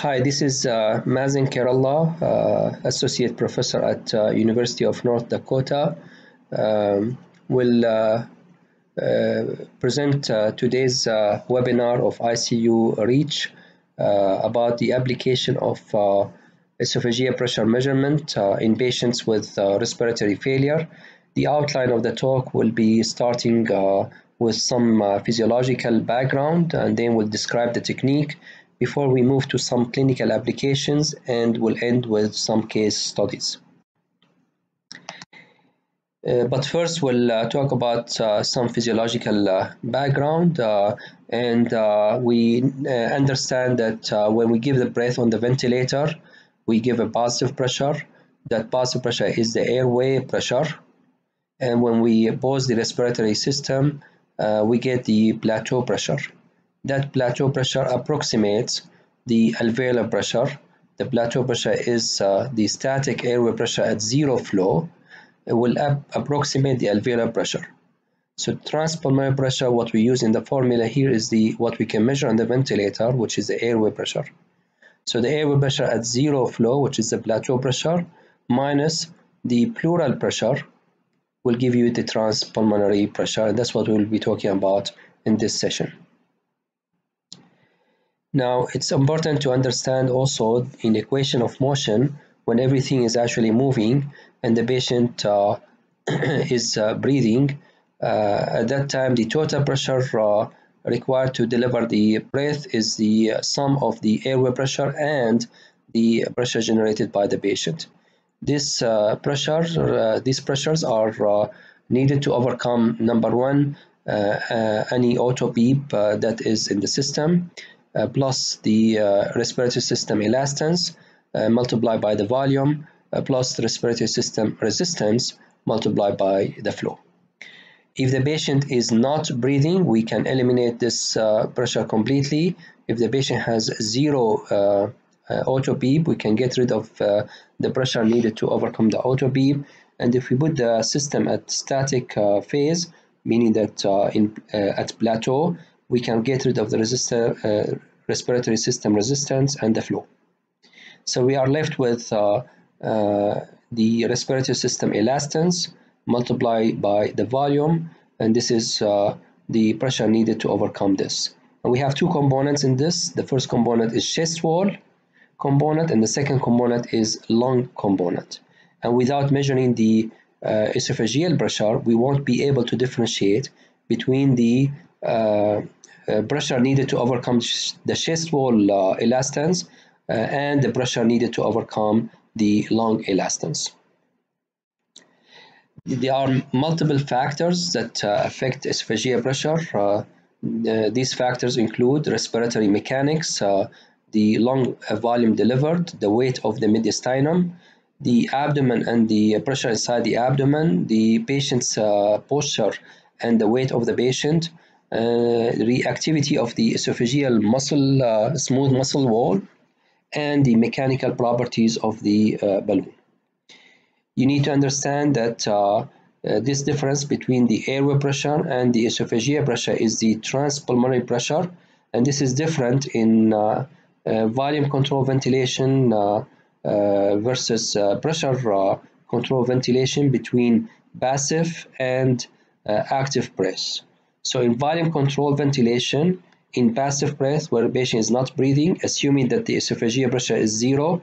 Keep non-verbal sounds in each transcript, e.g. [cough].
Hi, this is uh, Mazen Kherallah, uh, Associate Professor at uh, University of North Dakota. Um, will uh, uh, present uh, today's uh, webinar of ICU REACH about the application of esophageal pressure measurement in patients with respiratory failure. The outline of the talk will be starting with some physiological background and then we'll describe the technique before we move to some clinical applications and we'll end with some case studies. Uh, but first we'll uh, talk about uh, some physiological uh, background uh, and uh, we understand that when we give the breath on the ventilator we give a positive pressure. That positive pressure is the airway pressure. And when we pause the respiratory system we get the plateau pressure that plateau pressure approximates the alveolar pressure. The plateau pressure is uh, the static airway pressure at zero flow. It will ap approximate the alveolar pressure. So transpulmonary pressure, what we use in the formula here is the what we can measure on the ventilator, which is the airway pressure. So the airway pressure at zero flow, which is the plateau pressure, minus the pleural pressure will give you the transpulmonary pressure, and that's what we'll be talking about in this session. Now, it's important to understand also in the equation of motion, when everything is actually moving and the patient uh, [clears throat] is uh, breathing, uh, at that time the total pressure uh, required to deliver the breath is the sum of the airway pressure and the pressure generated by the patient. This uh, pressure, uh, these pressures are needed to overcome number one, any auto PEEP that is in the system, uh, plus the uh, respiratory system elastance uh, multiplied by the volume plus the respiratory system resistance multiplied by the flow. If the patient is not breathing, we can eliminate this pressure completely. If the patient has zero uh, auto PEEP, we can get rid of uh, the pressure needed to overcome the auto PEEP. And if we put the system at static uh, phase, meaning that in, at plateau, we can get rid of the resistor, uh, respiratory system resistance and the flow. So we are left with uh, uh, the respiratory system elastance multiplied by the volume and this is uh, the pressure needed to overcome this. And we have two components in this. The first component is chest wall component and the second component is lung component. And without measuring the uh, esophageal pressure, we won't be able to differentiate between the uh, pressure needed to overcome the chest wall uh, elastance uh, and the pressure needed to overcome the lung elastance. There are multiple factors that affect esophageal pressure. these factors include respiratory mechanics, the lung volume delivered, the weight of the mediastinum, the abdomen and the pressure inside the abdomen, the patient's uh, posture and the weight of the patient, uh, Uh, reactivity of the esophageal muscle, uh, smooth muscle wall, and the mechanical properties of the uh, balloon. You need to understand that uh, uh, this difference between the airway pressure and the esophageal pressure is the transpulmonary pressure, and this is different in volume control ventilation versus pressure control ventilation between passive and active breath. So in volume control ventilation, in passive breath where the patient is not breathing, assuming that the esophageal pressure is zero,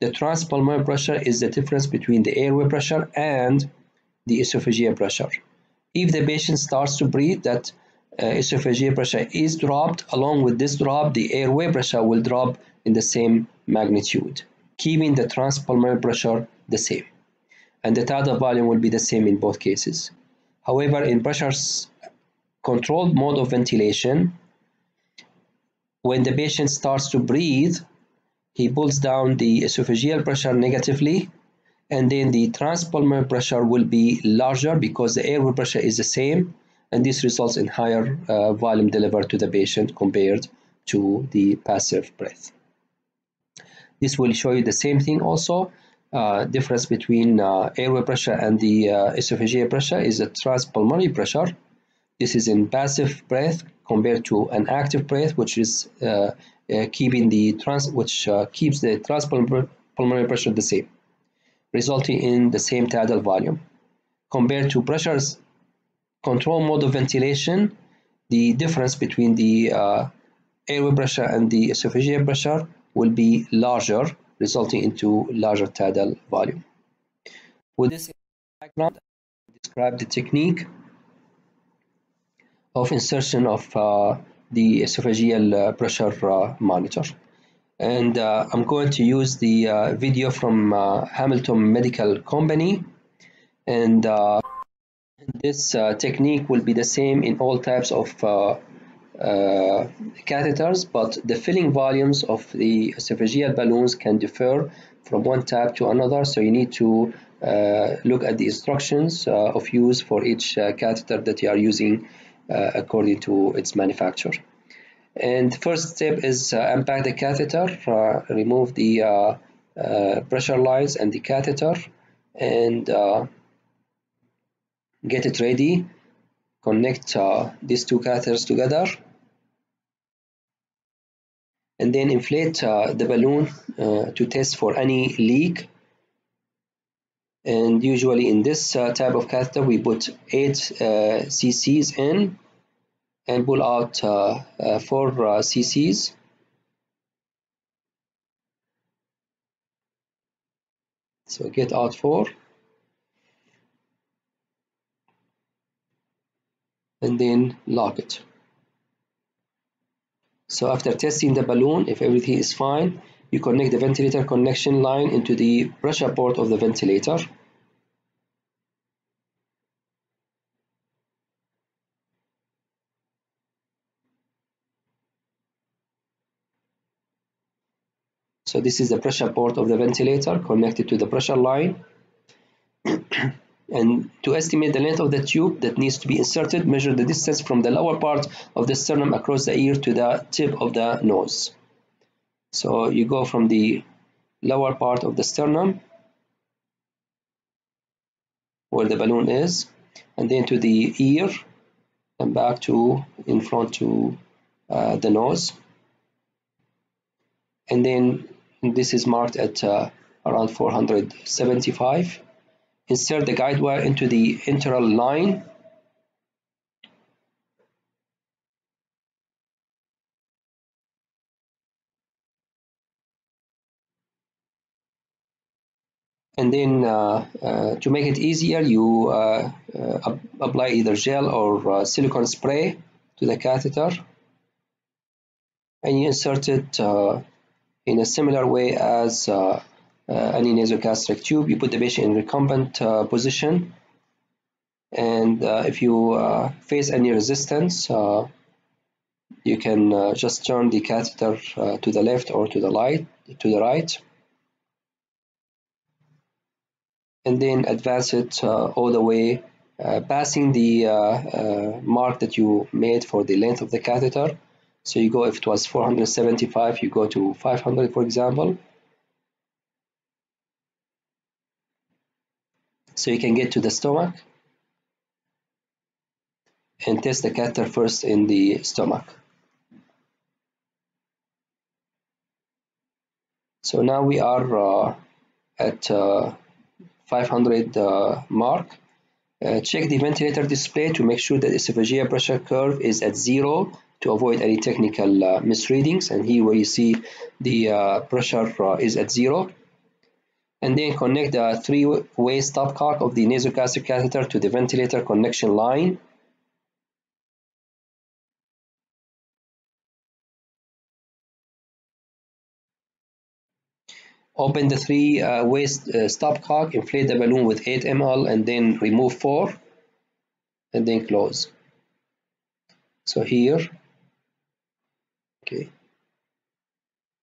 the transpulmonary pressure is the difference between the airway pressure and the esophageal pressure. If the patient starts to breathe, that uh, esophageal pressure is dropped, along with this drop, the airway pressure will drop in the same magnitude, keeping the transpulmonary pressure the same. And the tidal volume will be the same in both cases. However, in pressures controlled mode of ventilation, when the patient starts to breathe, he pulls down the esophageal pressure negatively, and then the transpulmonary pressure will be larger because the airway pressure is the same, and this results in higher uh, volume delivered to the patient compared to the passive breath. This will show you the same thing also. Uh, difference between uh, airway pressure and the uh, esophageal pressure is the transpulmonary pressure This is in passive breath compared to an active breath, which is uh, uh, keeping the trans, which uh, keeps the transpulmonary pressure the same, resulting in the same tidal volume. Compared to pressures control mode of ventilation, the difference between the uh, airway pressure and the esophageal pressure will be larger, resulting into larger tidal volume. With this background, describe the technique of insertion of uh, the esophageal uh, pressure uh, monitor. And uh, I'm going to use the uh, video from uh, Hamilton Medical Company. And this technique will be the same in all types of catheters, but the filling volumes of the esophageal balloons can differ from one type to another. So you need to look at the instructions of use for each catheter that you are using uh, according to its manufacturer. And first step is uh, unpack the catheter, uh, remove the pressure lines and the catheter, and get it ready. Connect these two catheters together and then inflate uh, the balloon uh, to test for any leak and usually in this uh, type of catheter we put 8 uh, cc's in and pull out uh, uh 4 uh, cc's so get out 4 and then lock it. So after testing the balloon if everything is fine you connect the ventilator connection line into the pressure port of the ventilator So this is the pressure port of the ventilator connected to the pressure line. and to estimate the length of the tube that needs to be inserted, measure the distance from the lower part of the sternum across the ear to the tip of the nose. So you go from the lower part of the sternum where the balloon is and then to the ear and back to in front to uh, the nose. And then this is marked at uh, around 475 insert the guide wire into the internal line and then uh, uh, to make it easier you uh, uh apply either gel or uh, silicone spray to the catheter. And you insert it uh, in a similar way as any nasogastric tube. You put the patient in recumbent position. And if you face any resistance you can just turn the catheter to the left or to the right to the right and then advance it uh, all the way uh, passing the uh, mark that you made for the length of the catheter. So you go if it was 475 you go to 500 for example. So you can get to the stomach and test the catheter first in the stomach. So now we are uh, at uh, 500 uh, mark. Uh, check the ventilator display to make sure that the esophageal pressure curve is at zero to avoid any technical uh, misreadings and here where you see the uh, pressure uh, is at zero and then connect the three-way stopcock of the nasogastric catheter to the ventilator connection line Open the three uh, waste uh, stopcock, inflate the balloon with 8 ml and then remove 4 and then close. So here, okay,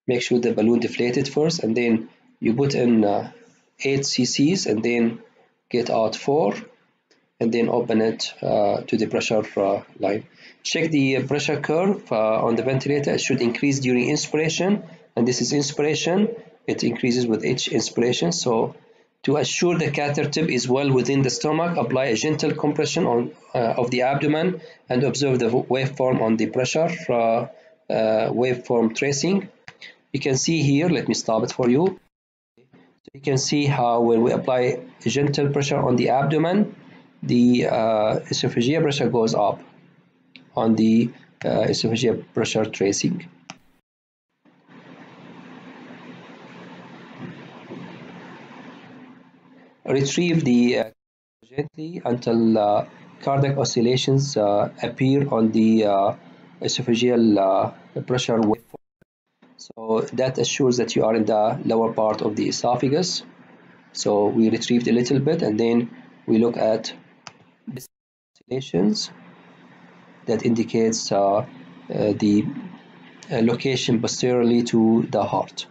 make sure the balloon deflated first and then you put in uh, 8 cc's and then get out 4 and then open it uh, to the pressure uh, line. Check the pressure curve uh, on the ventilator. It should increase during inspiration and this is inspiration it increases with each inspiration so To assure the catheter tip is well within the stomach, apply a gentle compression on, uh, of the abdomen and observe the waveform on the pressure uh, uh, waveform tracing. You can see here, let me stop it for you. You can see how when we apply a gentle pressure on the abdomen, the uh, esophageal pressure goes up on the uh, esophageal pressure tracing. Retrieve the uh, gently until uh, cardiac oscillations uh, appear on the uh, esophageal uh, pressure waveform. So that assures that you are in the lower part of the esophagus. So we retrieved a little bit and then we look at oscillations that indicates uh, the location posteriorly to the heart.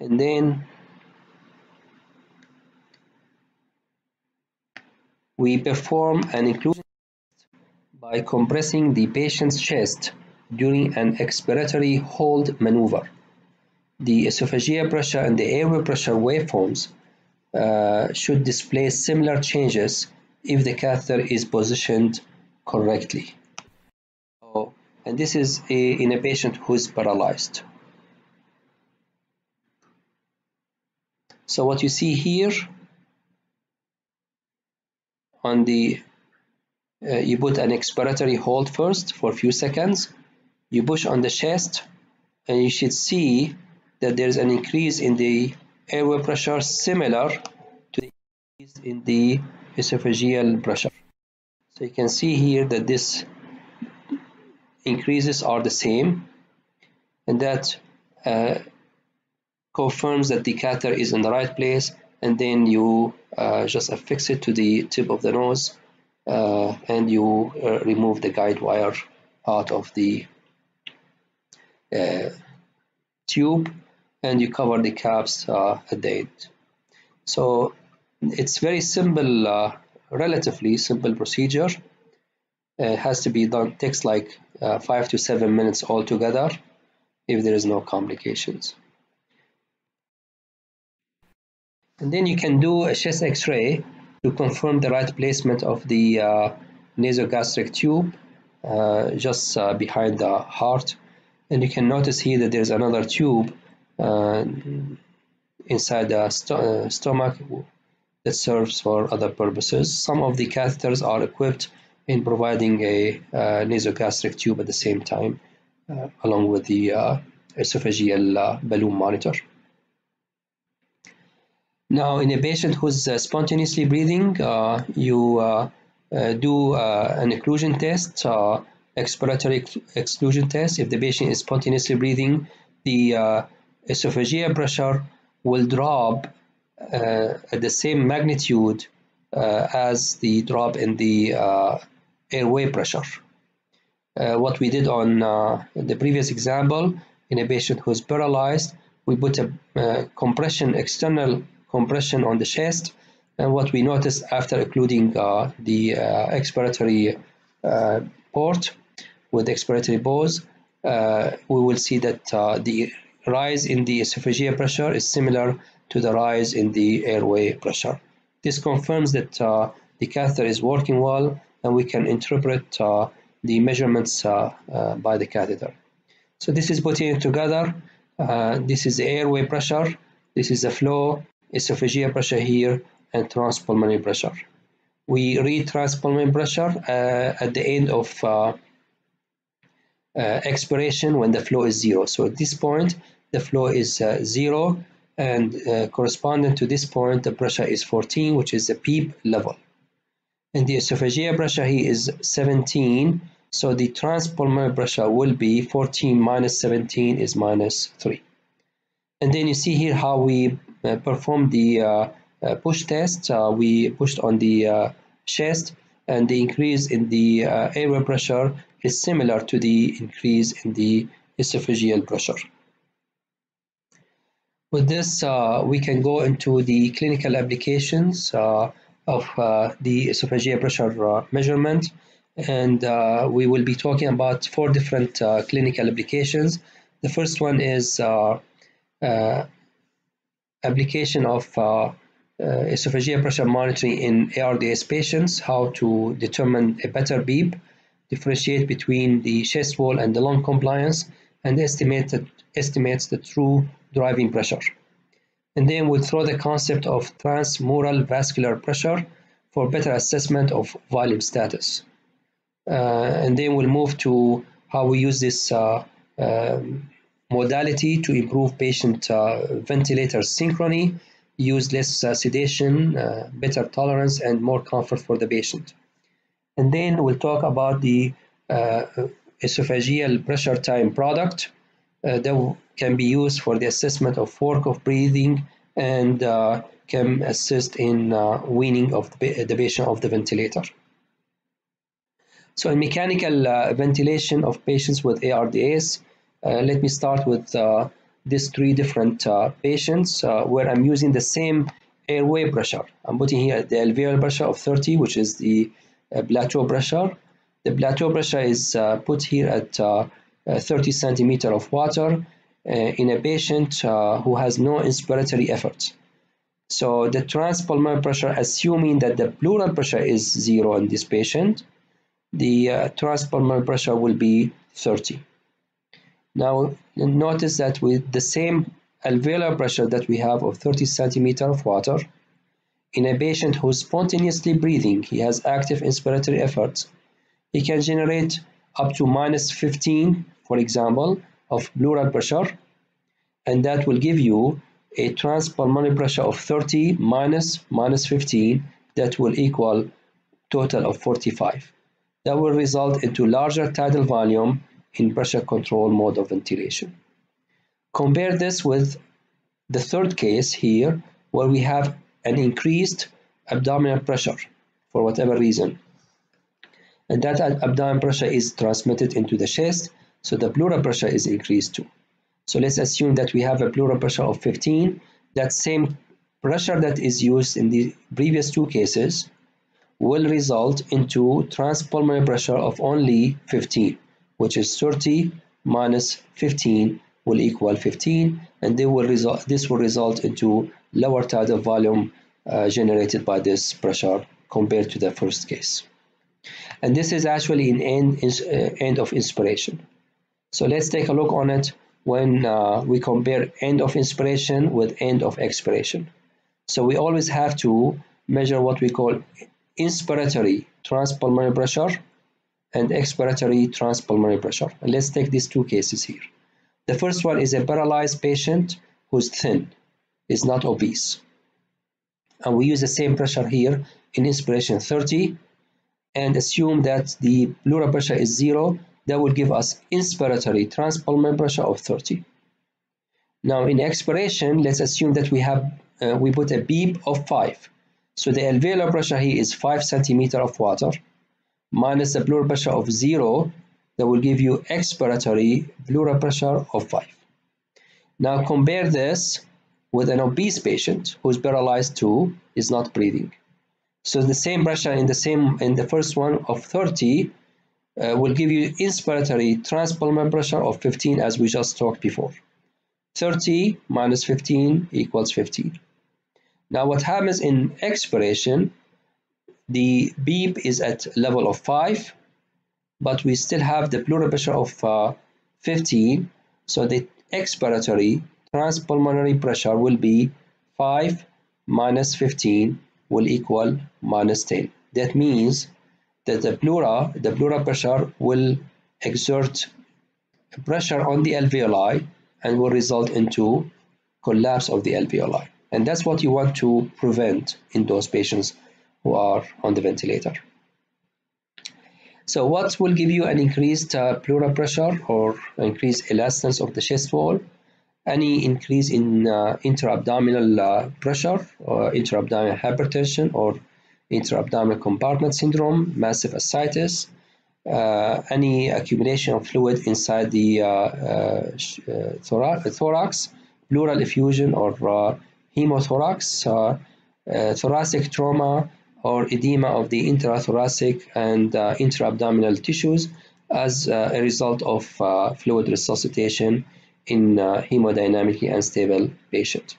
And then We perform an occlusion by compressing the patient's chest during an expiratory hold maneuver. The esophageal pressure and the airway pressure waveforms uh, should display similar changes if the catheter is positioned correctly. Oh, and this is a, in a patient who is paralyzed. So what you see here on the uh, you put an expiratory hold first for a few seconds. You push on the chest and you should see that there's an increase in the airway pressure similar to the increase in the esophageal pressure. So you can see here that this increases are the same and that uh, confirms that the catheter is in the right place and then you uh, just affix it to the tip of the nose uh, and you uh, remove the guide wire out of the uh, tube and you cover the caps uh, at the end. So it's very simple, uh, relatively simple procedure. It has to be done, takes like five to seven minutes altogether if there is no complications. And then you can do a chest x-ray to confirm the right placement of the uh, nasogastric tube uh, just uh, behind the heart. And you can notice here that there's another tube uh, inside the uh, stomach that serves for other purposes. Some of the catheters are equipped in providing a uh, nasogastric tube at the same time, along with the esophageal balloon monitor. Now, in a patient who's uh, spontaneously breathing, uh, you uh, uh do uh, an occlusion test, uh, expiratory occlusion test. If the patient is spontaneously breathing, the esophageal pressure will drop at the same magnitude as the drop in the airway pressure. what we did on the previous example, in a patient who is paralyzed, we put a compression external compression on the chest and what we noticed after occluding uh, the uh, expiratory uh, port with expiratory pause uh, we will see that uh, the rise in the esophageal pressure is similar to the rise in the airway pressure. This confirms that uh, the catheter is working well and we can interpret the measurements by the catheter. So this is putting it together. this is the airway pressure, this is the flow, esophageal pressure here and transpulmonary pressure. We read transpulmonary pressure uh, at the end of uh, uh, expiration when the flow is zero. So at this point, the flow is uh, zero and uh, corresponding to this point, the pressure is 14, which is the PEEP level. And the esophageal pressure here is 17, so the transpulmonary pressure will be 14 minus 17 is minus 3. And then you see here how we performed the uh, uh, push test. we pushed on the chest and the increase in the airway pressure is similar to the increase in the esophageal pressure. With this, uh, we can go into the clinical applications uh, of uh, the esophageal pressure measurement. And we will be talking about four different clinical applications. The first one is application of uh, uh, esophageal pressure monitoring in ARDS patients, how to determine a better PEEP, differentiate between the chest wall and the lung compliance, and estimate the, estimates the true driving pressure. And then we'll throw the concept of transmural vascular pressure for better assessment of volume status. Uh, and then we'll move to how we use this uh, um, modality to improve patient uh, ventilator synchrony, use less uh, sedation, uh, better tolerance, and more comfort for the patient. And then we'll talk about the uh, esophageal pressure time product uh, that can be used for the assessment of work of breathing and uh, can assist in weaning of the, patient of the ventilator. So in mechanical uh, ventilation of patients with ARDS, uh, let me start with uh, these three different uh, patients uh, where I'm using the same airway pressure. I'm putting here the alveolar pressure of 30, which is the uh, plateau pressure. The plateau pressure is put here at 30 centimeter of water in a patient who has no inspiratory effort. So the transpulmonary pressure, assuming that the pleural pressure is zero in this patient, the uh, transpulmonary pressure will be 30. Now notice that with the same alveolar pressure that we have of 30 centimeter of water, in a patient who's spontaneously breathing, he has active inspiratory efforts, he can generate up to minus 15, for example, of pleural pressure, and that will give you a transpulmonary pressure of 30 minus minus 15 that will equal total of 45 that will result into larger tidal volume in pressure control mode of ventilation. Compare this with the third case here where we have an increased abdominal pressure for whatever reason. And that abdominal pressure is transmitted into the chest, so the pleural pressure is increased too. So let's assume that we have a pleural pressure of 15. That same pressure that is used in the previous two cases will result into transpulmonary pressure of only 15, which is 30 minus 15 will equal 15, and they will result, this will result into lower tidal volume uh, generated by this pressure compared to the first case. And this is actually in end, uh, end of inspiration. So let's take a look on it when uh, we compare end of inspiration with end of expiration. So we always have to measure what we call inspiratory transpulmonary pressure and expiratory transpulmonary pressure. Let's take these two cases here. The first one is a paralyzed patient who's thin, is not obese. And we use the same pressure here in inspiration 30 and assume that the pleural pressure is zero, that will give us inspiratory transpulmonary pressure of 30. Now in expiration, let's assume that we have uh, we put a PEEP of 5 so the alveolar pressure here is 5 centimeter of water minus the pleural pressure of 0 that will give you expiratory pleural pressure of 5. Now compare this with an obese patient who's paralyzed too, is not breathing. So the same pressure in the same in the first one of 30 uh, will give you inspiratory transpulmonary pressure of 15 as we just talked before. 30 minus 15 equals 15. Now what happens in expiration, the PEEP is at level of 5, but we still have the pleural pressure of uh, 15, so the expiratory transpulmonary pressure will be 5 minus 15 will equal minus 10. That means that the pleura, the pleural pressure will exert pressure on the alveoli and will result into collapse of the alveoli. And that's what you want to prevent in those patients who are on the ventilator. So what will give you an increased uh, pleural pressure or increased elastance of the chest wall? Any increase in uh, intra-abdominal uh, pressure or intra-abdominal hypertension or intra-abdominal compartment syndrome, massive ascites, uh, any accumulation of fluid inside the uh, uh, thorax, pleural effusion or hemothorax, uh, uh, thoracic trauma, or edema of the intrathoracic and uh, intra-abdominal tissues as uh, a result of uh, fluid resuscitation in uh, hemodynamically unstable patient.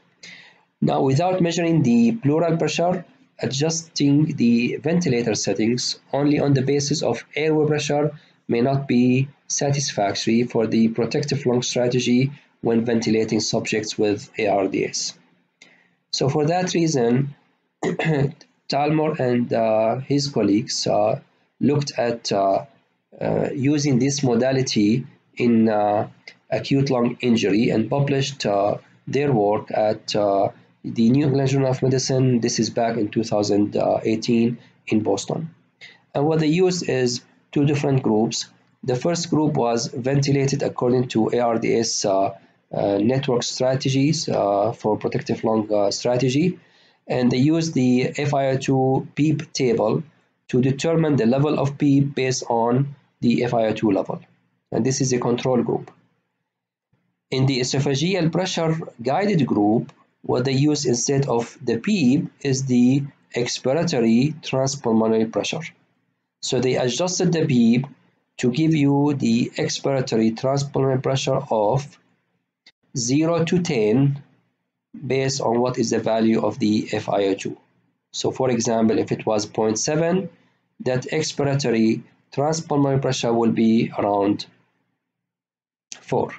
Now, without measuring the pleural pressure, adjusting the ventilator settings only on the basis of airway pressure may not be satisfactory for the protective lung strategy when ventilating subjects with ARDS. So for that reason, [clears throat] Talmor and uh, his colleagues uh, looked at uh, using this modality in acute lung injury and published their work at the New England Journal of Medicine. This is back in 2018 in Boston. And what they used is two different groups. The first group was ventilated according to ARDS uh, uh, network strategies uh, for protective lung strategy. And they use the FiO2 PEEP table to determine the level of PEEP based on the FiO2 level. And this is a control group. In the esophageal pressure guided group, what they use instead of the PEEP is the expiratory transpulmonary pressure. So they adjusted the PEEP to give you the expiratory transpulmonary pressure of 0 to 10 based on what is the value of the FiO2. So for example, if it was 0.7, that expiratory transpulmonary pressure will be around 4.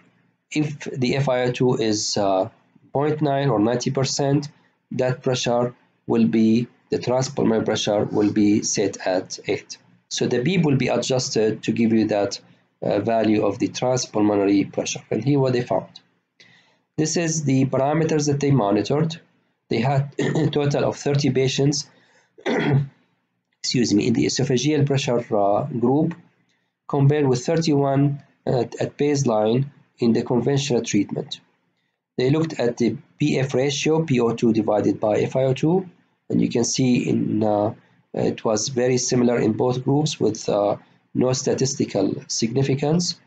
If the FiO2 is uh, 0.9 or 90%, that pressure will be, the transpulmonary pressure will be set at 8. So the PEEP will be adjusted to give you that uh, value of the transpulmonary pressure. And here what they found. This is the parameters that they monitored. They had a [clears throat] total of 30 patients, [clears throat] excuse me, in the esophageal pressure uh, group compared with 31 at, at baseline in the conventional treatment. They looked at the PF ratio, PO2 divided by FiO2, and you can see in uh, it was very similar in both groups with uh, no statistical significance.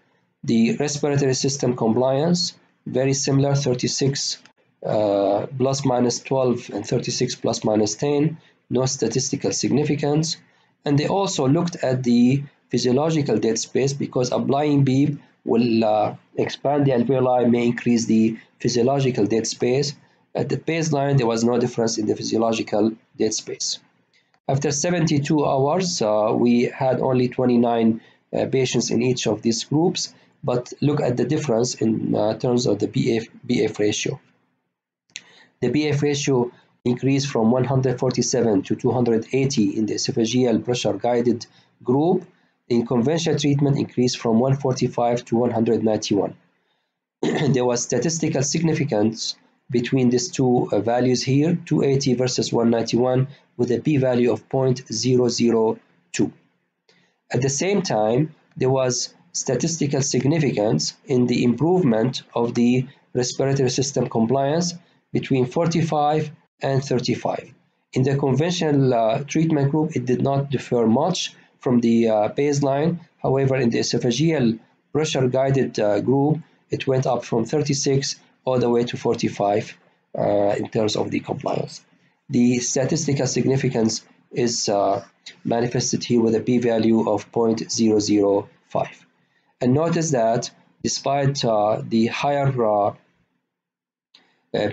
The respiratory system compliance, very similar, 36 uh, plus minus 12 and 36 plus minus 10, no statistical significance. And they also looked at the physiological dead space because applying PEEP will uh, expand the alveoli, may increase the physiological dead space. At the baseline, there was no difference in the physiological dead space. After 72 hours, uh, we had only 29 uh, patients in each of these groups, but look at the difference in uh, terms of the PF, PF ratio. The PF ratio increased from 147 to 280 in the esophageal pressure guided group. In conventional treatment increased from 145 to 191. [clears throat] there was statistical significance between these two uh, values here, 280 versus 191, with a p-value of 0.002. At the same time, there was statistical significance in the improvement of the respiratory system compliance between 45 and 35. In the conventional uh, treatment group, it did not differ much from the uh, baseline. However, in the esophageal pressure-guided uh, group, it went up from 36 all the way to 45 uh, in terms of the compliance. The statistical significance is uh, manifested here with a p-value of 0.005. And notice that despite uh, the higher uh, uh,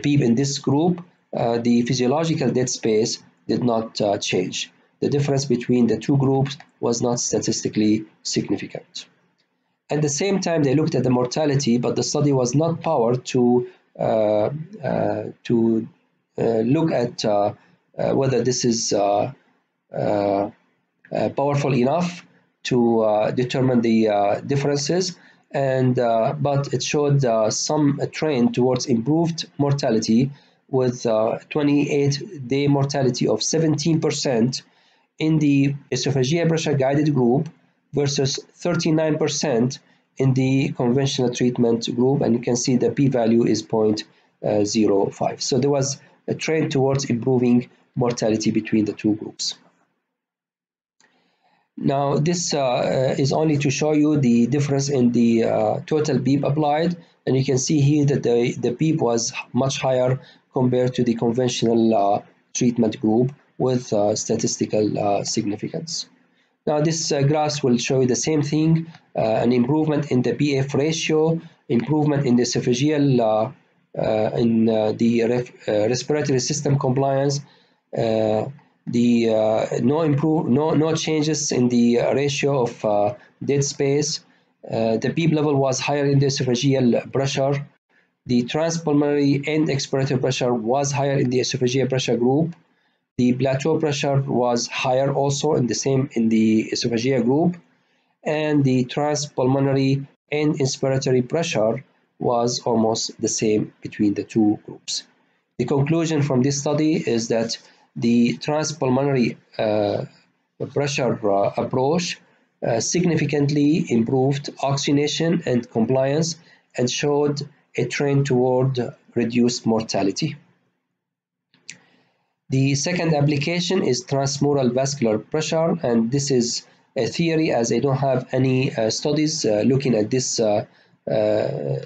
PEEP in this group, uh, the physiological dead space did not change. The difference between the two groups was not statistically significant. At the same time, they looked at the mortality, but the study was not powered to uh, uh, to uh, look at uh, uh, whether this is uh, powerful enough to uh, determine the uh, differences. And uh, but it showed some trend towards improved mortality with 28-day mortality of 17% in the esophageal pressure guided group versus 39% in the conventional treatment group. And you can see the p-value is 0.05 so there was a trend towards improving mortality between the two groups now this uh, uh is only to show you the difference in the uh, total PEEP applied and you can see here that the, the PEEP was much higher compared to the conventional uh, treatment group with uh, statistical uh, significance. Now this graph will show you the same thing, an improvement in the PF ratio, improvement in the esophageal in the respiratory system compliance, the uh, no improve no no changes in the ratio of uh, dead space. Uh, the PEEP level was higher in the esophageal pressure. The transpulmonary and expiratory pressure was higher in the esophageal pressure group. The plateau pressure was higher also in the same in the esophageal group, and the transpulmonary and inspiratory pressure was almost the same between the two groups. The conclusion from this study is that the transpulmonary uh, pressure uh, approach uh, significantly improved oxygenation and compliance and showed a trend toward reduced mortality. The second application is transmural vascular pressure and this is a theory as I don't have any uh, studies uh, looking at this uh,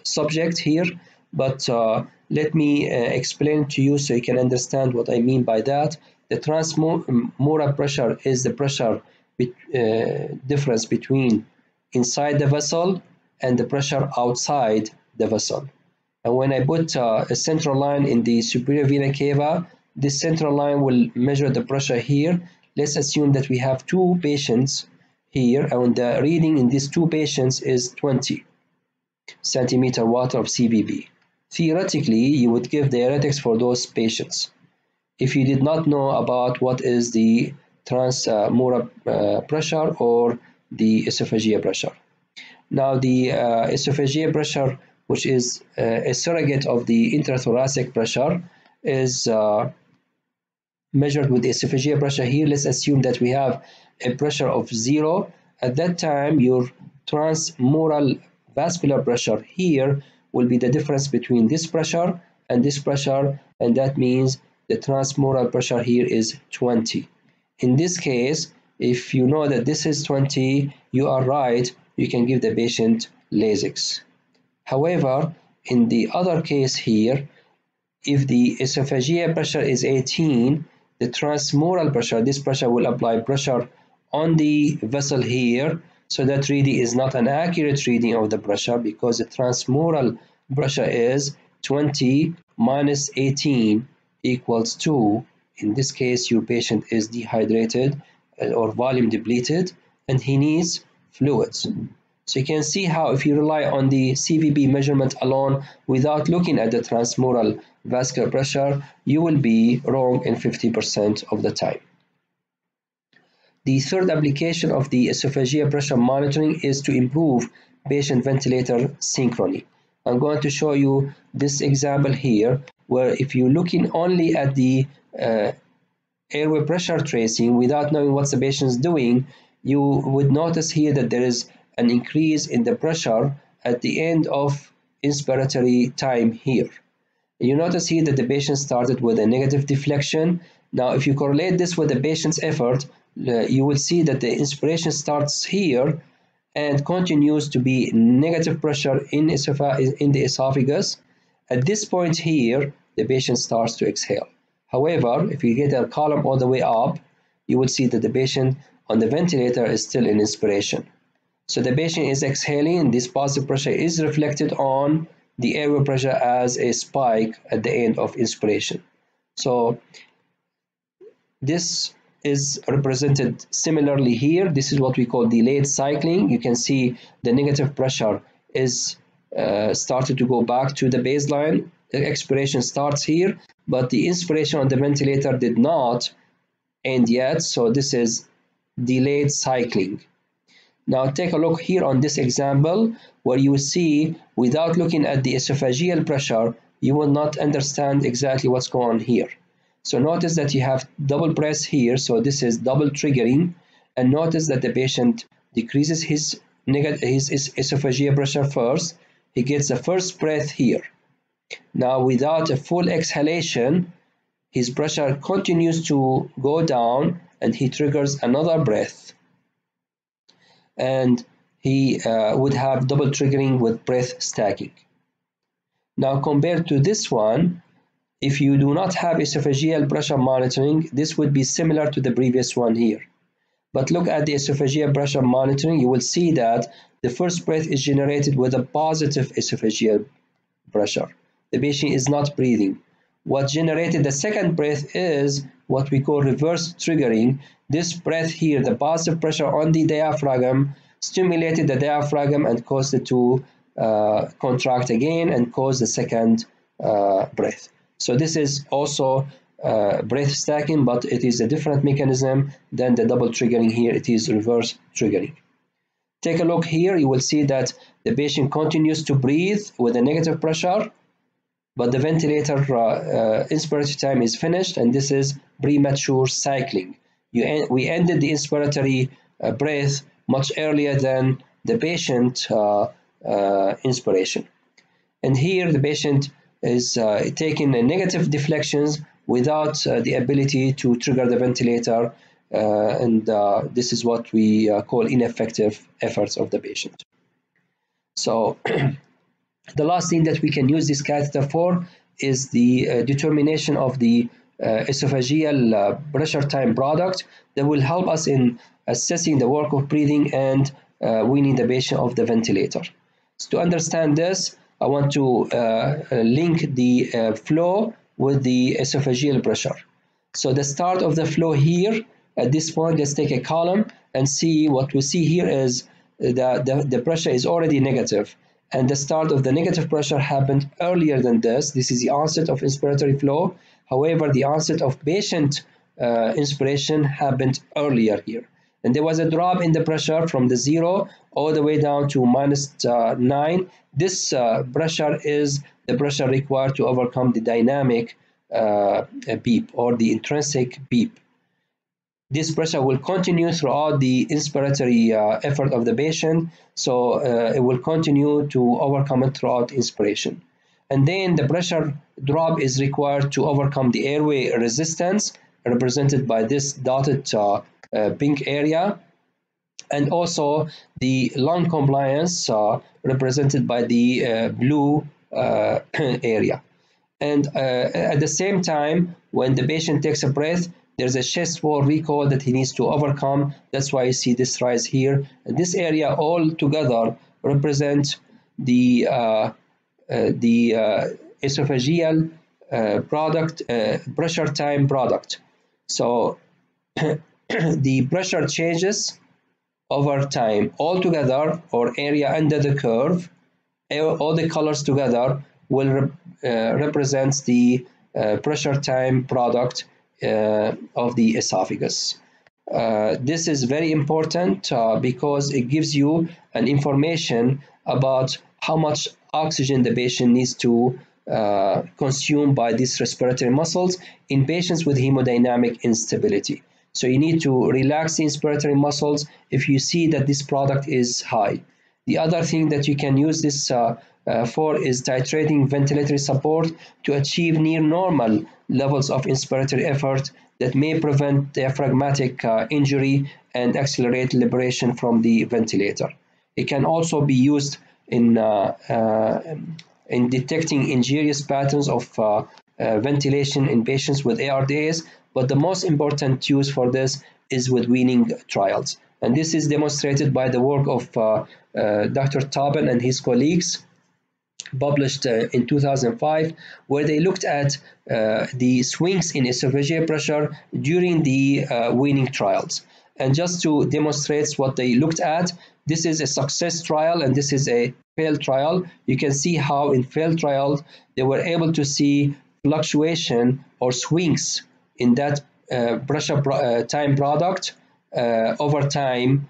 subject here, but let me uh, explain to you so you can understand what I mean by that. The transmural pressure is the pressure be difference between inside the vessel and the pressure outside the vessel. And when I put uh, a central line in the superior vena cava, this central line will measure the pressure here. Let's assume that we have two patients here and the reading in these two patients is 20 centimeter water of CVP. Theoretically, you would give diuretics for those patients. If you did not know about what is the transmural uh, pressure or the esophageal pressure. Now the uh, esophageal pressure, which is uh, a surrogate of the intrathoracic pressure, is uh, measured with the esophageal pressure here. Let's assume that we have a pressure of zero. At that time, your transmural vascular pressure here will be the difference between this pressure and this pressure and that means the transmural pressure here is 20 in this case if you know that this is 20 you are right you can give the patient Lasix. However in the other case here if the esophageal pressure is 18 the transmural pressure this pressure will apply pressure on the vessel here so that reading is not an accurate reading of the pressure because the transmural pressure is 20 minus 18 equals 2. In this case, your patient is dehydrated uh, or volume depleted and he needs fluids. So you can see how if you rely on the CVP measurement alone without looking at the transmural vascular pressure, you will be wrong in 50% of the time. The third application of the esophageal pressure monitoring is to improve patient ventilator synchrony. I'm going to show you this example here where if you're looking only at the uh, airway pressure tracing without knowing what the patient is doing, you would notice here that there is an increase in the pressure at the end of inspiratory time here. You notice here that the patient started with a negative deflection. Now, if you correlate this with the patient's effort, Uh, you will see that the inspiration starts here and continues to be negative pressure in, in the esophagus. At this point here, the patient starts to exhale. However, if you get a column all the way up, you will see that the patient on the ventilator is still in inspiration. So the patient is exhaling this positive pressure is reflected on the airway pressure as a spike at the end of inspiration. So this is represented similarly here. This is what we call delayed cycling. You can see the negative pressure is uh, started to go back to the baseline. The expiration starts here, but the inspiration on the ventilator did not end yet. So this is delayed cycling. Now take a look here on this example where you see without looking at the esophageal pressure, you will not understand exactly what's going on here. So notice that you have double press here. So this is double triggering. And notice that the patient decreases his, his, his esophageal pressure first. He gets the first breath here. Now without a full exhalation, his pressure continues to go down and he triggers another breath. And he uh, would have double triggering with breath stacking. Now compared to this one, if you do not have esophageal pressure monitoring, this would be similar to the previous one here. But look at the esophageal pressure monitoring, you will see that the first breath is generated with a positive esophageal pressure. the patient is not breathing. What generated the second breath is what we call reverse triggering. This breath here, the positive pressure on the diaphragm, stimulated the diaphragm and caused it to uh, contract again and cause the second uh, breath. So this is also uh, breath stacking, but it is a different mechanism than the double triggering here. It is reverse triggering. Take a look here. You will see that the patient continues to breathe with a negative pressure, but the ventilator uh, uh, inspiratory time is finished, and this is premature cycling. En we ended the inspiratory uh, breath much earlier than the patient uh, uh, inspiration. And here the patient is uh, taking negative deflections without the ability to trigger the ventilator and this is what we call ineffective efforts of the patient. So [clears throat] the last thing that we can use this catheter for is the uh, determination of the uh, esophageal uh, pressure time product that will help us in assessing the work of breathing and weaning the patient of the ventilator. So to understand this, I want to uh, uh, link the uh, flow with the esophageal pressure. So the start of the flow here, at this point, let's take a column and see what we see here is that the, the pressure is already negative and the start of the negative pressure happened earlier than this. This is the onset of inspiratory flow. However, the onset of patient uh, inspiration happened earlier here. And there was a drop in the pressure from the zero all the way down to minus, uh, 9. This uh, pressure is the pressure required to overcome the dynamic uh, PEEP or the intrinsic PEEP. This pressure will continue throughout the inspiratory uh, effort of the patient, so uh, it will continue to overcome it throughout inspiration. And then the pressure drop is required to overcome the airway resistance, represented by this dotted uh, pink area and also the lung compliance uh, represented by the uh, blue [clears throat] area. And at the same time, when the patient takes a breath, there's a chest wall recoil that he needs to overcome. That's why you see this rise here. And this area all together represent the uh, uh, the uh, esophageal product pressure time product. So [clears throat] [clears throat] the pressure changes over time all together or area under the curve all the colors together will uh, represent the uh, pressure time product uh, of the esophagus. Uh, this is very important uh, because it gives you an information about how much oxygen the patient needs to uh, consume by these respiratory muscles in patients with hemodynamic instability. So you need to relax the inspiratory muscles if you see that this product is high. The other thing that you can use this uh, uh, for is titrating ventilatory support to achieve near normal levels of inspiratory effort that may prevent diaphragmatic uh, injury and accelerate liberation from the ventilator. It can also be used in, uh, uh in detecting injurious patterns of uh, ventilation in patients with ARDS but the most important use for this is with weaning trials. And this is demonstrated by the work of uh, uh, Dr. Tobin and his colleagues published uh, in 2005 where they looked at uh, the swings in esophageal pressure during the uh, weaning trials. And just to demonstrate what they looked at, this is a success trial and this is a failed trial. You can see how in failed trials they were able to see fluctuation or swings in that uh, pressure pro uh, time product uh, over time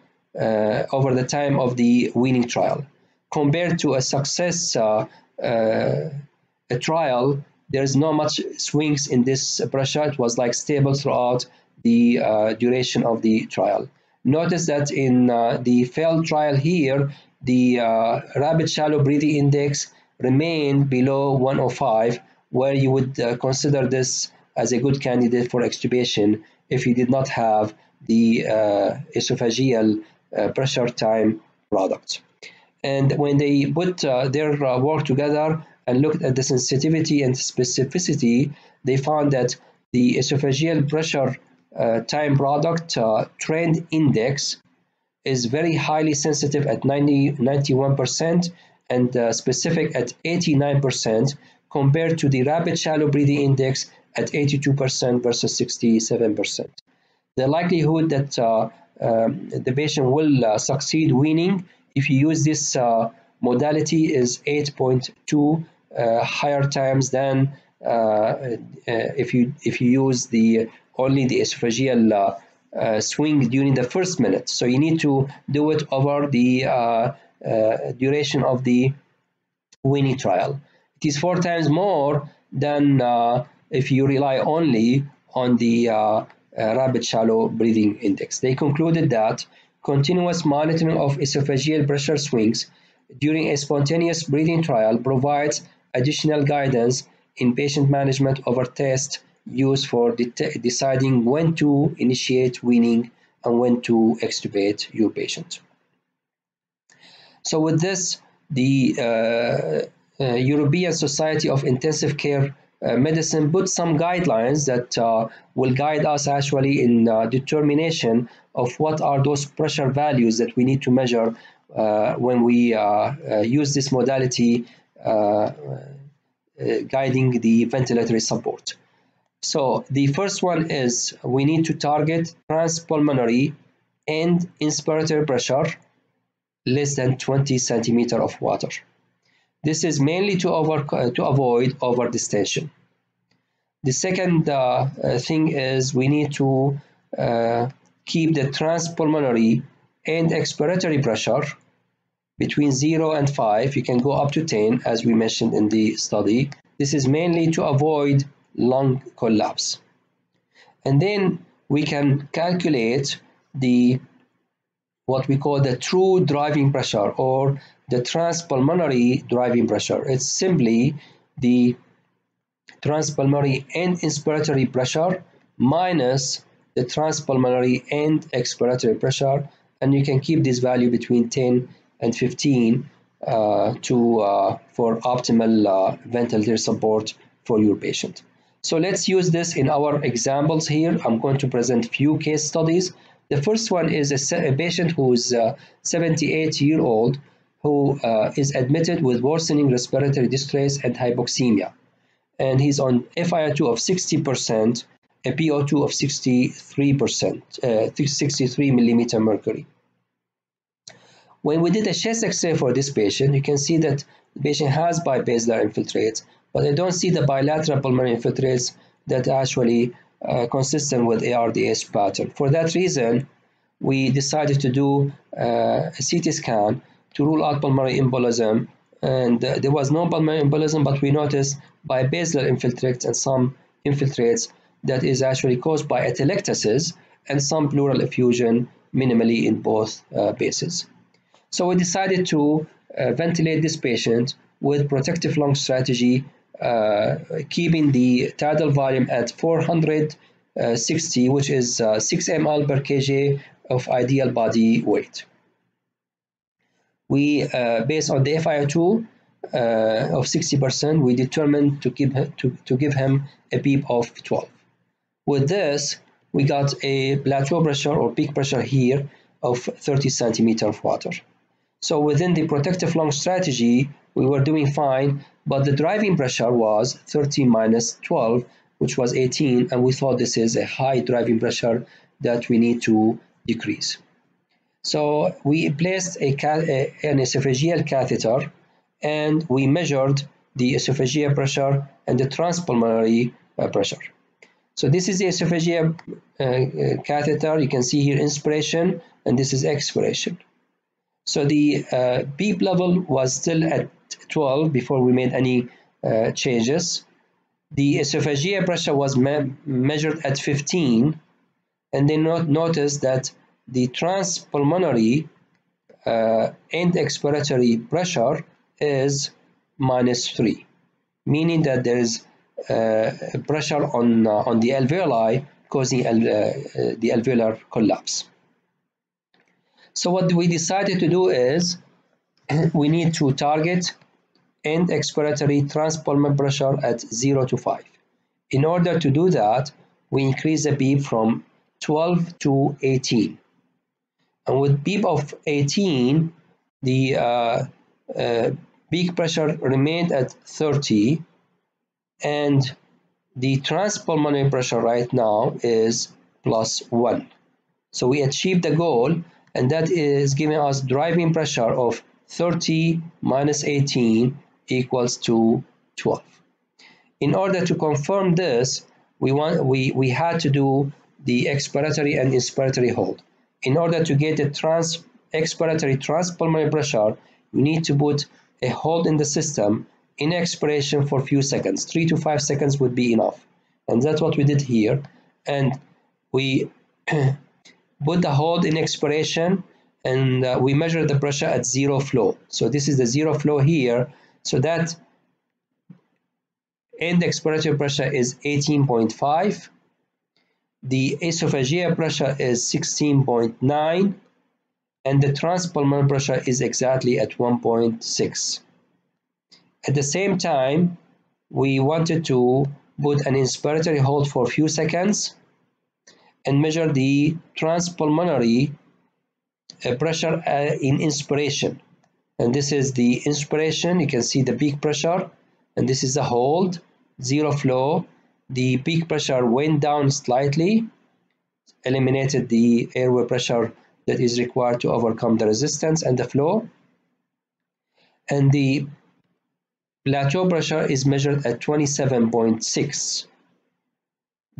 over the time of the weaning trial. Compared to a success a trial, there's not much swings in this pressure. It was like stable throughout the uh, duration of the trial. Notice that in uh, the failed trial here, the uh, rapid shallow breathing index remained below 105, where you would consider this as a good candidate for extubation if he did not have the uh, esophageal uh, pressure time product. And when they put uh, their uh, work together and looked at the sensitivity and specificity, they found that the esophageal pressure uh, time product uh, trend index is very highly sensitive at 90, 91% and specific at 89% compared to the rapid shallow breathing index at 82% versus 67%. The likelihood that uh, um, the patient will uh, succeed weaning if you use this uh, modality is 8.2 uh, higher times than uh, uh, if you if you use the only the esophageal swing during the first minute. So you need to do it over the duration of the weaning trial. It is four times more than if you rely only on the uh, rapid shallow breathing index. They concluded that continuous monitoring of esophageal pressure swings during a spontaneous breathing trial provides additional guidance in patient management over test used for de deciding when to initiate weaning and when to extubate your patient. So with this, the uh, uh, European Society of Intensive Care uh, medicine put some guidelines that uh, will guide us actually in uh, determination of what are those pressure values that we need to measure uh, when we uh, use this modality guiding the ventilatory support. So the first one is we need to target transpulmonary and inspiratory pressure less than 20 centimeter of water. This is mainly to, over, to avoid overdistension. The second uh, uh, thing is we need to uh, keep the transpulmonary and expiratory pressure between 0 and 5. You can go up to 10 as we mentioned in the study. This is mainly to avoid lung collapse. And then we can calculate the what we call the true driving pressure or the transpulmonary driving pressure. It's simply the transpulmonary and inspiratory pressure minus the transpulmonary and expiratory pressure and you can keep this value between 10 and 15 uh, to uh, for optimal uh, ventilator support for your patient. So let's use this in our examples here. I'm going to present few case studies. The first one is a, a patient who is uh, 78 year old who uh, is admitted with worsening respiratory distress and hypoxemia. And he's on FiO2 of 60%, a PO2 of 63%, uh, 63 millimeter mercury. When we did a chest x-ray for this patient, you can see that the patient has bibasilar infiltrates, but I don't see the bilateral pulmonary infiltrates that are actually uh, consistent with ARDS pattern. For that reason, we decided to do uh, a CT scan to rule out pulmonary embolism and uh, there was no pulmonary embolism but we noticed bibasilar infiltrates and some infiltrates that is actually caused by atelectasis and some pleural effusion minimally in both uh, bases. So we decided to uh, ventilate this patient with protective lung strategy, uh, keeping the tidal volume at 460, which is uh, 6 ml per kg of ideal body weight. We, uh, based on the FiO2 uh, of 60%, we determined to, keep, to, to give him a PEEP of 12. With this, we got a plateau pressure or peak pressure here of 30 centimeter of water. So within the protective lung strategy, we were doing fine, but the driving pressure was 13 minus 12, which was 18, and we thought this is a high driving pressure that we need to decrease. So we placed a, an esophageal catheter and we measured the esophageal pressure and the transpulmonary uh, pressure. So this is the esophageal uh, uh, catheter. You can see here inspiration and this is expiration. So the uh, PEEP level was still at 12 before we made any uh, changes. The esophageal pressure was me measured at 15 and then not notice that the transpulmonary uh, and expiratory pressure is minus 3, meaning that there is uh, pressure on, uh, on the alveoli causing uh, the alveolar collapse. So what we decided to do is [clears throat] we need to target end expiratory transpulmonary pressure at 0 to 5. In order to do that, we increase the PEEP from 12 to 18. And with PEEP of 18, the uh, uh, peak pressure remained at 30 and the transpulmonary pressure right now is plus 1. So we achieved the goal and that is giving us driving pressure of 30 minus 18 equals to 12. In order to confirm this, we, want, we, we had to do the expiratory and inspiratory hold. In order to get the trans, expiratory transpulmonary pressure, we need to put a hold in the system in expiration for a few seconds. Three to five seconds would be enough. And that's what we did here. And we [clears throat] put the hold in expiration and uh, we measure the pressure at zero flow. So this is the zero flow here. So that end expiratory pressure is 18.5. The esophageal pressure is 16.9 and the transpulmonary pressure is exactly at 1.6. At the same time, we wanted to put an inspiratory hold for a few seconds and measure the transpulmonary uh, pressure uh, in inspiration. And this is the inspiration, you can see the peak pressure, and this is the hold, zero flow. The peak pressure went down slightly, eliminated the airway pressure that is required to overcome the resistance and the flow. And the plateau pressure is measured at 27.6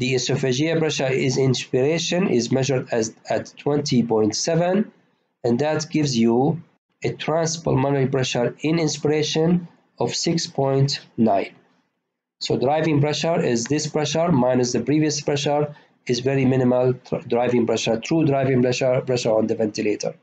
the esophageal pressure is inspiration is measured as at 20.7 and that gives you a transpulmonary pressure in inspiration of 6.9. So driving pressure is this pressure minus the previous pressure is very minimal driving pressure, true driving pressure, pressure on the ventilator.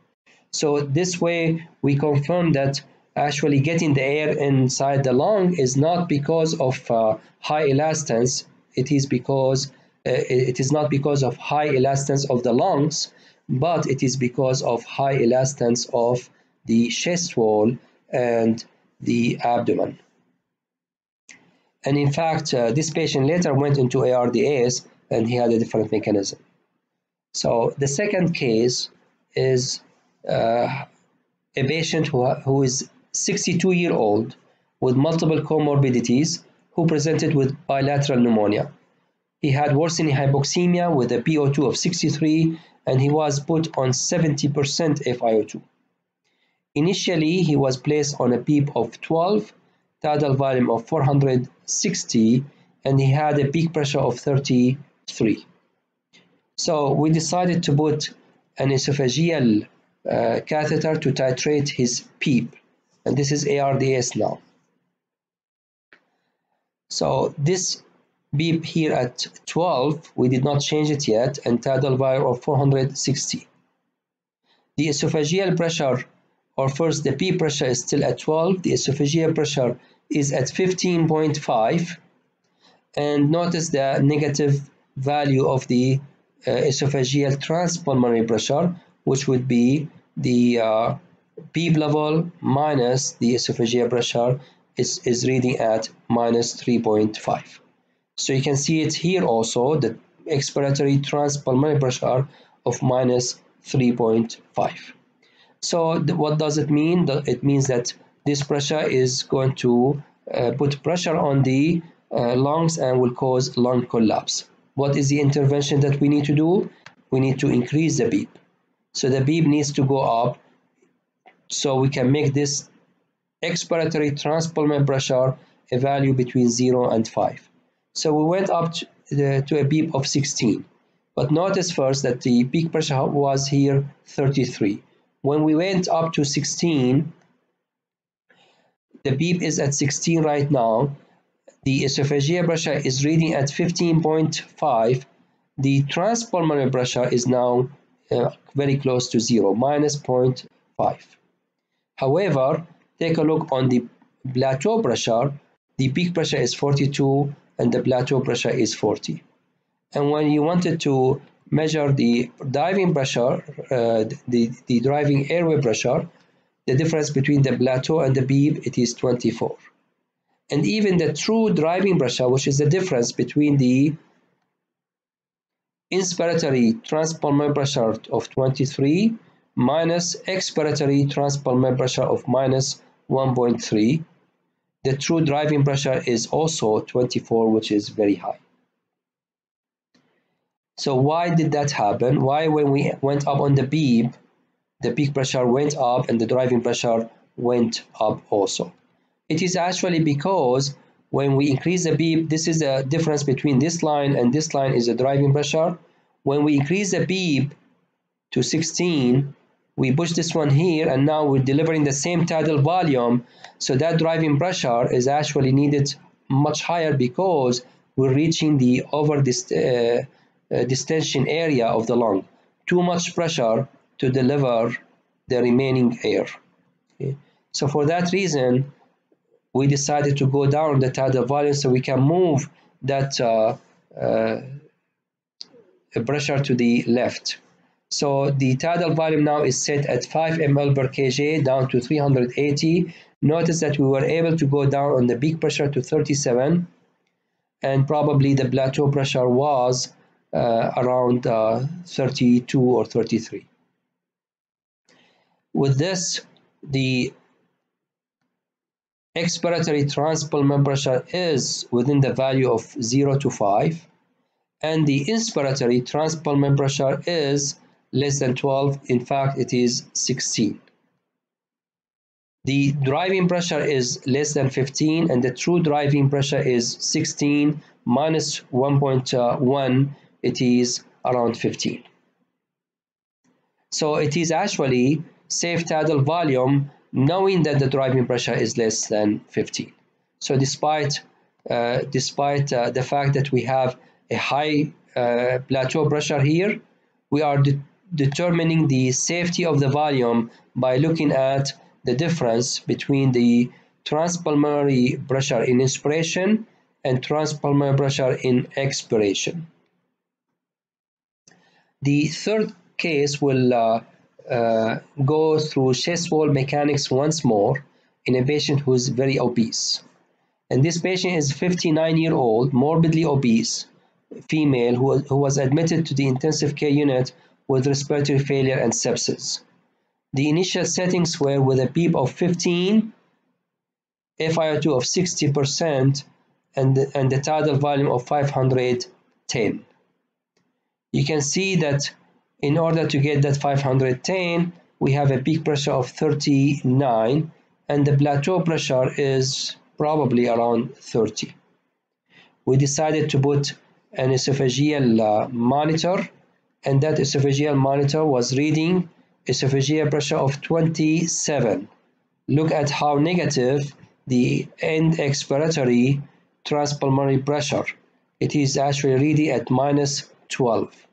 So this way we confirm that actually getting the air inside the lung is not because of uh, high elastance it is because uh, it is not because of high elastance of the lungs, but it is because of high elastance of the chest wall and the abdomen. And in fact, uh, this patient later went into ARDS and he had a different mechanism. So the second case is uh, a patient who, who is 62 year old with multiple comorbidities who presented with bilateral pneumonia. He had worsening hypoxemia with a PO2 of 63 and he was put on 70% FiO2. Initially, he was placed on a PEEP of 12, tidal volume of 460, and he had a peak pressure of 33. So we decided to put an esophageal uh, catheter to titrate his PEEP, and this is ARDS now. So this PEEP here at 12, we did not change it yet, and tidal volume of 460. The esophageal pressure, or first the P pressure is still at 12, the esophageal pressure is at 15.5, and notice the negative value of the uh, esophageal transpulmonary pressure, which would be the uh, PEEP level minus the esophageal pressure is, is reading at minus 3.5. So you can see it here also, the expiratory transpulmonary pressure of minus 3.5. So what does it mean? It means that this pressure is going to uh, put pressure on the uh, lungs and will cause lung collapse. What is the intervention that we need to do? We need to increase the PEEP. So the PEEP needs to go up so we can make this expiratory transpulmonary pressure a value between 0 and 5. So we went up to, the, to a PEEP of 16. But notice first that the peak pressure was here 33. When we went up to 16, the PEEP is at 16 right now. The esophageal pressure is reading at 15.5. The transpulmonary pressure is now uh, very close to zero, minus 0.5. However, take a look on the plateau pressure. The peak pressure is 42 and the plateau pressure is 40. And when you wanted to measure the driving pressure, uh, the, the driving airway pressure, the difference between the plateau and the PEEP, it is 24. And even the true driving pressure, which is the difference between the inspiratory transpulmonary pressure of 23 minus expiratory transpulmonary pressure of minus 1.3 the true driving pressure is also 24, which is very high. So why did that happen? Why when we went up on the PEEP, the peak pressure went up and the driving pressure went up also? It is actually because when we increase the PEEP, this is the difference between this line and this line is the driving pressure. When we increase the PEEP to 16, we push this one here and now we're delivering the same tidal volume so that driving pressure is actually needed much higher because we're reaching the over uh, uh, distension area of the lung too much pressure to deliver the remaining air okay. so for that reason we decided to go down the tidal volume so we can move that uh, uh pressure to the left so the tidal volume now is set at 5 ml per kg down to 380. Notice that we were able to go down on the peak pressure to 37 and probably the plateau pressure was uh, around uh, 32 or 33. With this, the expiratory transpulmonary pressure is within the value of 0 to 5 and the inspiratory transpulmonary pressure is less than 12 in fact it is 16 the driving pressure is less than 15 and the true driving pressure is 16 minus 1.1 it is around 15 so it is actually safe tidal volume knowing that the driving pressure is less than 15 so despite uh, despite uh, the fact that we have a high uh, plateau pressure here we are determining the safety of the volume by looking at the difference between the transpulmonary pressure in inspiration and transpulmonary pressure in expiration. The third case will uh, uh, go through chest wall mechanics once more in a patient who is very obese. And this patient is 59 year old, morbidly obese, female who, who was admitted to the intensive care unit with respiratory failure and sepsis. The initial settings were with a PEEP of 15, FiO2 of 60%, and and the tidal volume of 510. You can see that in order to get that 510, we have a peak pressure of 39, and the plateau pressure is probably around 30. We decided to put an esophageal uh, monitor and that esophageal monitor was reading esophageal pressure of 27. Look at how negative the end expiratory transpulmonary pressure. It is actually reading at minus 12.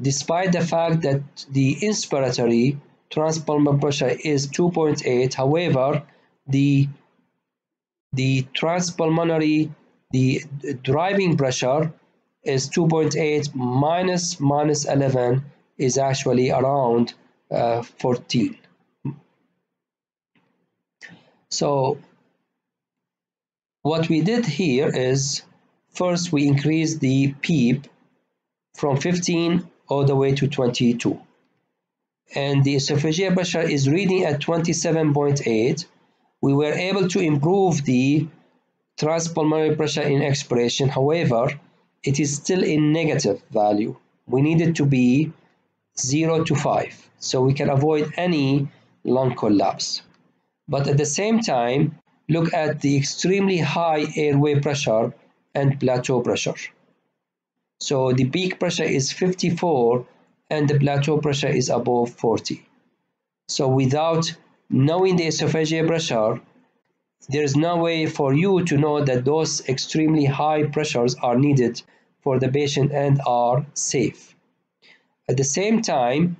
Despite the fact that the inspiratory transpulmonary pressure is 2.8, however, the the transpulmonary the driving pressure is 2.8 minus minus 11 is actually around uh, 14. So what we did here is first we increase the PEEP from 15 all the way to 22 and the esophageal pressure is reading at 27.8 we were able to improve the transpulmonary pressure in expiration however it is still in negative value. We need it to be 0 to 5 so we can avoid any lung collapse. But at the same time, look at the extremely high airway pressure and plateau pressure. So the peak pressure is 54 and the plateau pressure is above 40. So without knowing the esophageal pressure, there's no way for you to know that those extremely high pressures are needed for the patient and are safe. At the same time,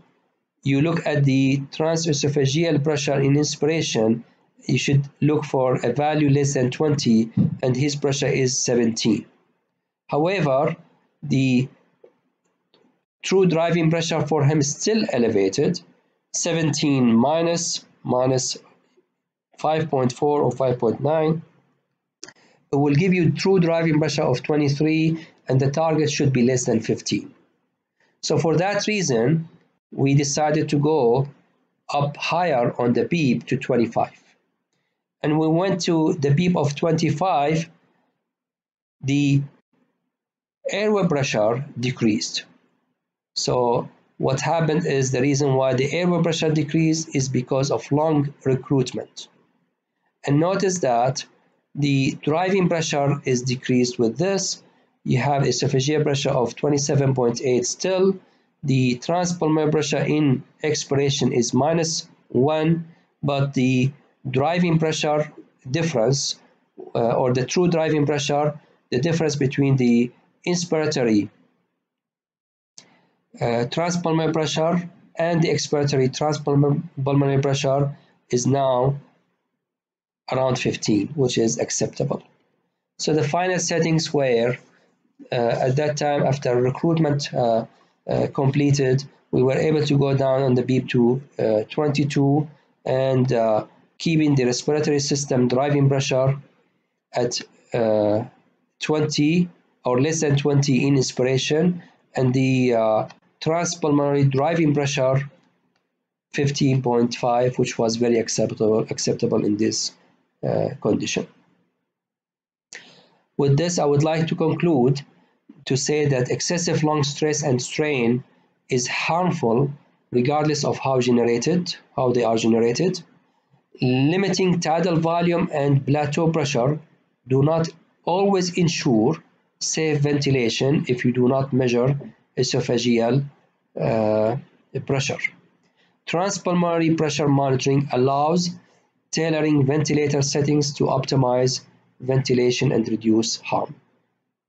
you look at the transesophageal pressure in inspiration, you should look for a value less than 20 and his pressure is 17. However, the true driving pressure for him is still elevated, 17 minus minus 5.4 or 5.9 it will give you true driving pressure of 23 and the target should be less than 15. So for that reason, we decided to go up higher on the PEEP to 25. And we went to the PEEP of 25, the airway pressure decreased. So what happened is the reason why the airway pressure decreased is because of lung recruitment. And notice that the driving pressure is decreased with this. You have esophageal pressure of 27.8 still. The transpulmonary pressure in expiration is minus 1, but the driving pressure difference uh, or the true driving pressure, the difference between the inspiratory uh, transpulmonary pressure and the expiratory transpulmonary pressure is now around 15, which is acceptable. So the final settings were uh, at that time after recruitment uh, uh, completed, we were able to go down on the PEEP to uh, 22 and uh, keeping the respiratory system driving pressure at uh, 20 or less than 20 in inspiration and the transpulmonary driving pressure 15.5 which was very acceptable acceptable in this uh, condition. With this i would like to conclude to say that excessive lung stress and strain is harmful regardless of how generated how they are generated limiting tidal volume and plateau pressure do not always ensure safe ventilation if you do not measure esophageal uh, pressure. Transpulmonary pressure monitoring allows tailoring ventilator settings to optimize ventilation and reduce harm.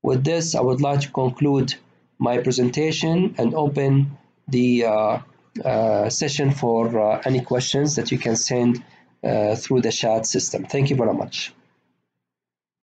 With this, I would like to conclude my presentation and open the uh, uh, session for uh, any questions that you can send Uh, through the chat system. Thank you very much.